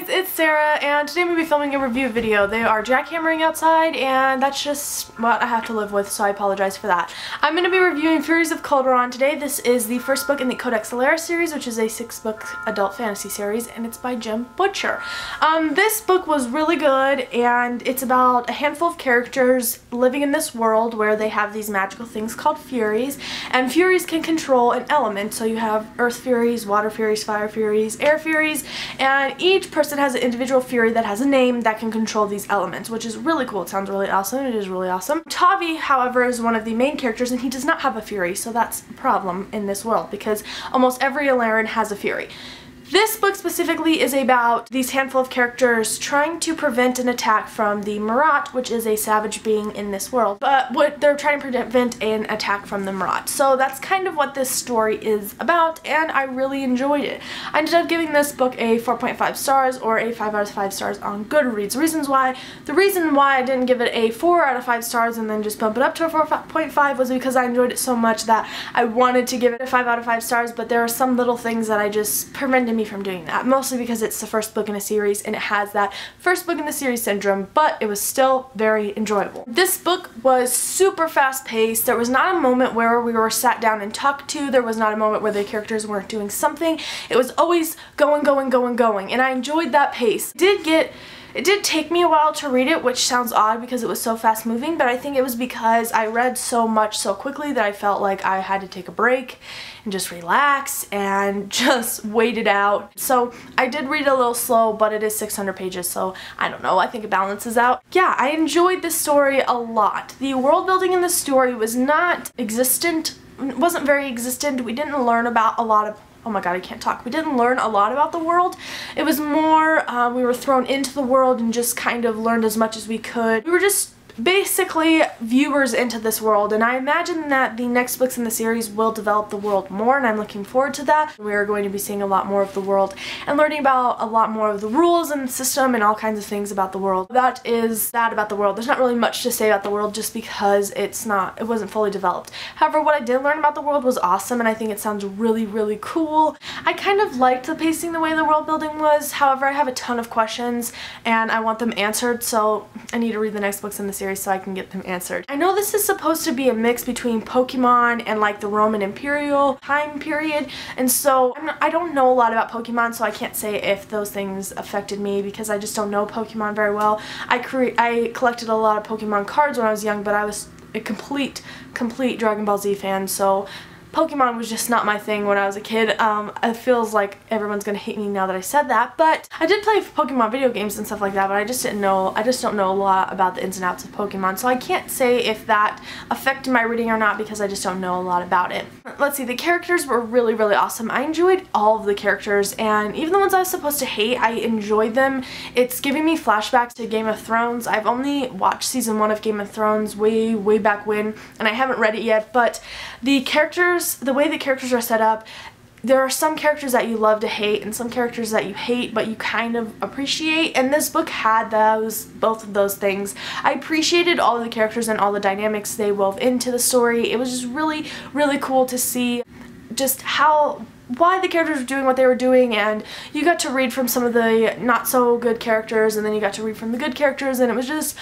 guys, it's Sara and today I'm going to be filming a review video. They are jackhammering outside and that's just what I have to live with so I apologize for that. I'm going to be reviewing Furies of Calderon today. This is the first book in the Codex Alera series which is a six book adult fantasy series and it's by Jim Butcher. Um, this book was really good and it's about a handful of characters living in this world where they have these magical things called Furies and Furies can control an element so you have Earth Furies, Water Furies, Fire Furies, Air Furies and each person has an individual fury that has a name that can control these elements, which is really cool. It sounds really awesome. It is really awesome. Tavi, however, is one of the main characters and he does not have a fury, so that's a problem in this world because almost every Aleran has a fury. This book specifically is about these handful of characters trying to prevent an attack from the Marat, which is a savage being in this world. But what they're trying to prevent an attack from the Marat. So that's kind of what this story is about, and I really enjoyed it. I ended up giving this book a 4.5 stars or a 5 out of 5 stars on Goodreads. Reasons why, the reason why I didn't give it a 4 out of 5 stars and then just bump it up to a 4.5 was because I enjoyed it so much that I wanted to give it a 5 out of 5 stars, but there are some little things that I just prevented me from doing that. Mostly because it's the first book in a series and it has that first book in the series syndrome, but it was still very enjoyable. This book was super fast paced. There was not a moment where we were sat down and talked to. There was not a moment where the characters weren't doing something. It was always going, going, going, going, and I enjoyed that pace. did get it did take me a while to read it, which sounds odd because it was so fast moving, but I think it was because I read so much so quickly that I felt like I had to take a break and just relax and just wait it out. So I did read a little slow, but it is 600 pages, so I don't know, I think it balances out. Yeah, I enjoyed this story a lot. The world building in the story was not existent wasn't very existent. We didn't learn about a lot of oh my god, I can't talk. We didn't learn a lot about the world. It was more, uh, we were thrown into the world and just kind of learned as much as we could. We were just basically viewers into this world and I imagine that the next books in the series will develop the world more and I'm looking forward to that. We are going to be seeing a lot more of the world and learning about a lot more of the rules and system and all kinds of things about the world. That is that about the world. There's not really much to say about the world just because it's not, it wasn't fully developed. However, what I did learn about the world was awesome and I think it sounds really, really cool. I kind of liked the pacing the way the world building was. However, I have a ton of questions and I want them answered so I need to read the next books in the series series so I can get them answered. I know this is supposed to be a mix between Pokemon and like the Roman Imperial time period and so I don't know a lot about Pokemon so I can't say if those things affected me because I just don't know Pokemon very well. I, cre I collected a lot of Pokemon cards when I was young but I was a complete, complete Dragon Ball Z fan so Pokemon was just not my thing when I was a kid. Um, it feels like everyone's gonna hate me now that I said that, but I did play Pokemon video games and stuff like that, but I just didn't know, I just don't know a lot about the ins and outs of Pokemon, so I can't say if that affected my reading or not because I just don't know a lot about it. Let's see, the characters were really, really awesome. I enjoyed all of the characters, and even the ones I was supposed to hate, I enjoyed them. It's giving me flashbacks to Game of Thrones. I've only watched season one of Game of Thrones way, way back when, and I haven't read it yet, but the characters the way the characters are set up, there are some characters that you love to hate and some characters that you hate but you kind of appreciate and this book had those both of those things. I appreciated all the characters and all the dynamics they wove into the story. It was just really really cool to see just how why the characters were doing what they were doing and you got to read from some of the not so good characters and then you got to read from the good characters and it was just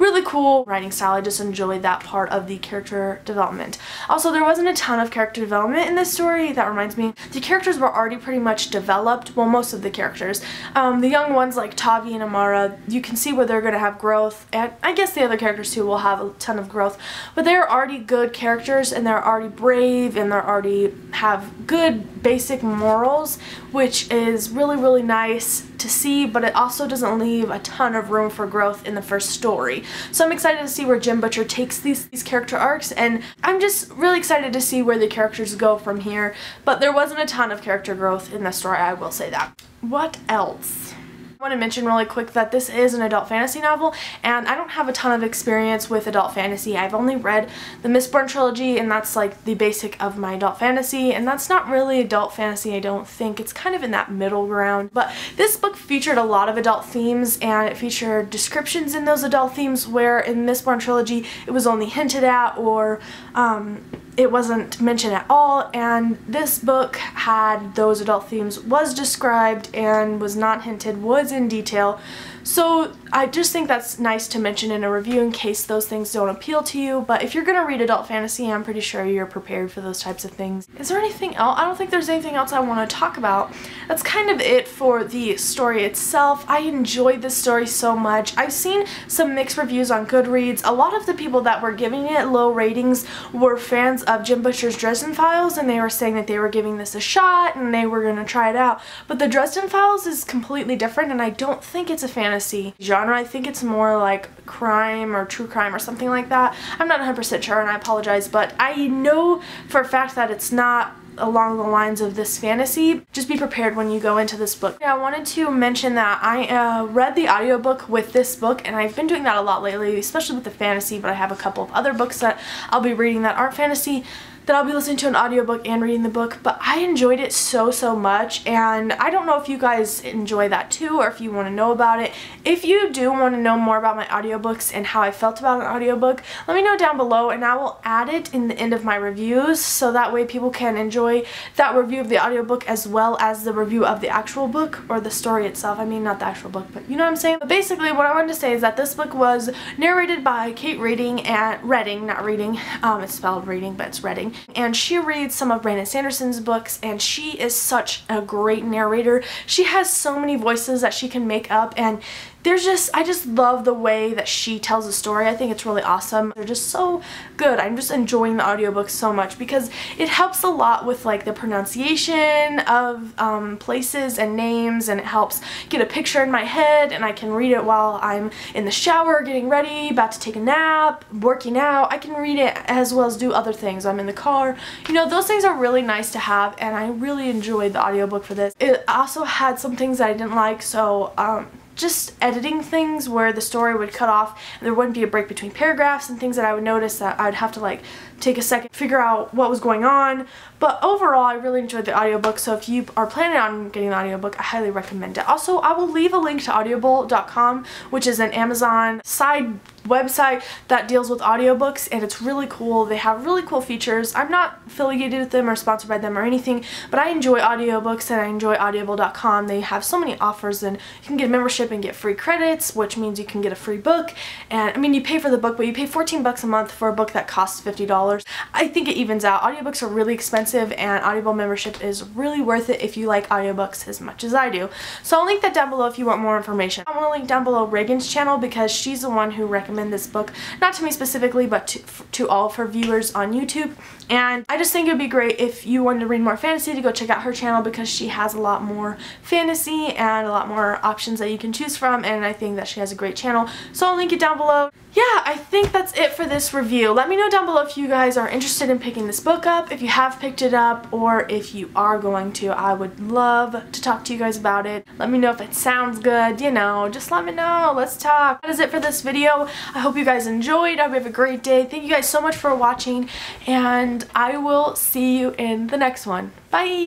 really cool writing style. I just enjoyed that part of the character development. Also, there wasn't a ton of character development in this story. That reminds me. The characters were already pretty much developed. Well, most of the characters. Um, the young ones like Tavi and Amara, you can see where they're going to have growth. And I guess the other characters too will have a ton of growth. But they're already good characters and they're already brave and they're already have good basic morals, which is really, really nice to see, but it also doesn't leave a ton of room for growth in the first story. So I'm excited to see where Jim Butcher takes these, these character arcs, and I'm just really excited to see where the characters go from here, but there wasn't a ton of character growth in the story, I will say that. What else? I want to mention really quick that this is an adult fantasy novel and I don't have a ton of experience with adult fantasy. I've only read the Mistborn trilogy and that's like the basic of my adult fantasy and that's not really adult fantasy I don't think. It's kind of in that middle ground. But this book featured a lot of adult themes and it featured descriptions in those adult themes where in Mistborn trilogy it was only hinted at or um, it wasn't mentioned at all and this book had those adult themes was described and was not hinted was in detail. So I just think that's nice to mention in a review in case those things don't appeal to you. But if you're going to read adult fantasy, I'm pretty sure you're prepared for those types of things. Is there anything else? I don't think there's anything else I want to talk about. That's kind of it for the story itself. I enjoyed this story so much. I've seen some mixed reviews on Goodreads. A lot of the people that were giving it low ratings were fans of Jim Butcher's Dresden Files and they were saying that they were giving this a shot and they were going to try it out. But the Dresden Files is completely different and I don't think it's a fantasy genre. I think it's more like crime or true crime or something like that. I'm not 100% sure and I apologize but I know for a fact that it's not along the lines of this fantasy. Just be prepared when you go into this book. Yeah, I wanted to mention that I uh, read the audiobook with this book and I've been doing that a lot lately, especially with the fantasy, but I have a couple of other books that I'll be reading that aren't fantasy that I'll be listening to an audiobook and reading the book, but I enjoyed it so, so much, and I don't know if you guys enjoy that too, or if you want to know about it. If you do want to know more about my audiobooks and how I felt about an audiobook, let me know down below, and I will add it in the end of my reviews, so that way people can enjoy that review of the audiobook as well as the review of the actual book, or the story itself. I mean, not the actual book, but you know what I'm saying? But basically, what I wanted to say is that this book was narrated by Kate Reading and Reading, not reading, um, it's spelled reading, but it's Reading and she reads some of Brandon Sanderson's books and she is such a great narrator. She has so many voices that she can make up and there's just, I just love the way that she tells the story. I think it's really awesome. They're just so good. I'm just enjoying the audiobook so much because it helps a lot with like the pronunciation of um, places and names and it helps get a picture in my head and I can read it while I'm in the shower, getting ready, about to take a nap, working out. I can read it as well as do other things. I'm in the car. You know, those things are really nice to have and I really enjoyed the audiobook for this. It also had some things that I didn't like so um, just editing things where the story would cut off and there wouldn't be a break between paragraphs and things that I would notice that I'd have to like take a second figure out what was going on but overall I really enjoyed the audiobook so if you are planning on getting the audiobook I highly recommend it. Also I will leave a link to audible.com which is an Amazon side website that deals with audiobooks and it's really cool. They have really cool features. I'm not affiliated with them or sponsored by them or anything, but I enjoy audiobooks and I enjoy audible.com. They have so many offers and you can get a membership and get free credits, which means you can get a free book. And I mean, you pay for the book, but you pay 14 bucks a month for a book that costs $50. I think it evens out. Audiobooks are really expensive and Audible membership is really worth it if you like audiobooks as much as I do. So I'll link that down below if you want more information. I want to link down below Regan's channel because she's the one who recommended this book, not to me specifically, but to, to all of her viewers on YouTube. And I just think it would be great if you wanted to read more fantasy to go check out her channel because she has a lot more fantasy and a lot more options that you can choose from and I think that she has a great channel. So I'll link it down below. Yeah, I think that's it for this review. Let me know down below if you guys are interested in picking this book up, if you have picked it up, or if you are going to. I would love to talk to you guys about it. Let me know if it sounds good, you know, just let me know. Let's talk. That is it for this video. I hope you guys enjoyed. I hope you have a great day. Thank you guys so much for watching, and I will see you in the next one. Bye!